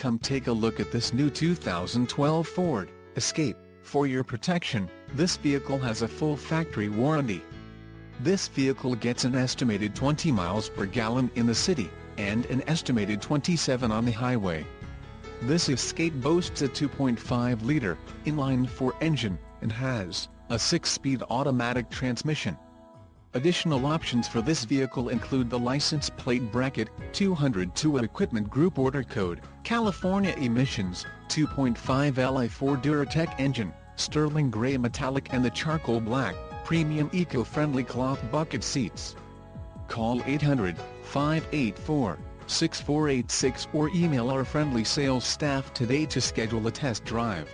Come take a look at this new 2012 Ford Escape. For your protection, this vehicle has a full factory warranty. This vehicle gets an estimated 20 miles per gallon in the city, and an estimated 27 on the highway. This Escape boasts a 2.5-liter, inline-four engine, and has a 6-speed automatic transmission. Additional options for this vehicle include the license plate bracket, 202 Equipment Group Order Code, California Emissions, 2.5 Li4 Duratec engine, sterling grey metallic and the charcoal black, premium eco-friendly cloth bucket seats. Call 800-584-6486 or email our friendly sales staff today to schedule a test drive.